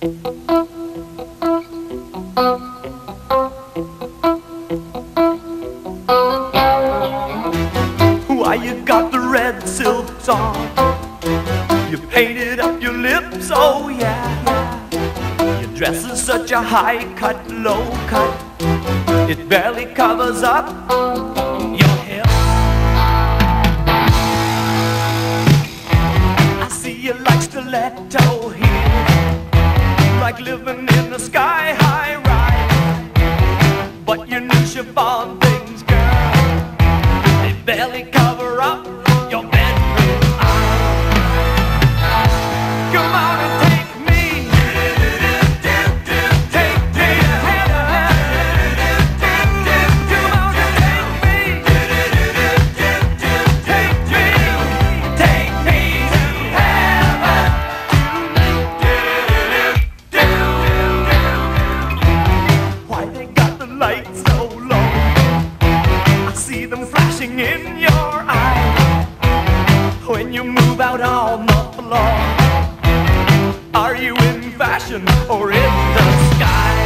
Why you got the red silks on? You painted up your lips, oh yeah. Your dress is such a high cut, low cut. It barely covers up your hips. I see you like stiletto here, like living in the sky high ride. But your new chiffon things, girl, they barely cover up so low? I see them flashing in your eyes when you move out on the floor. Are you in fashion or in the sky?